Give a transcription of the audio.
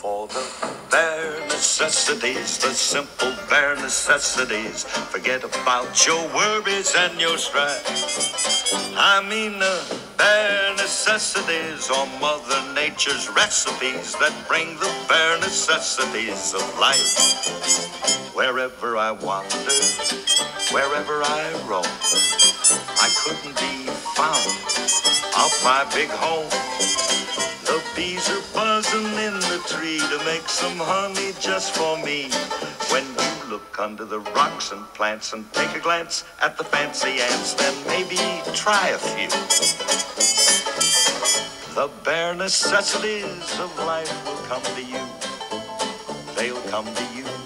for the bare necessities, the simple bare necessities. Forget about your worries and your strife. I mean the bare necessities or Mother Nature's recipes that bring the bare necessities of life. Wherever I wander, wherever I roam, I couldn't be found out my big home. Bees are buzzing in the tree to make some honey just for me. When you look under the rocks and plants and take a glance at the fancy ants, then maybe try a few. The bare necessities of life will come to you. They'll come to you.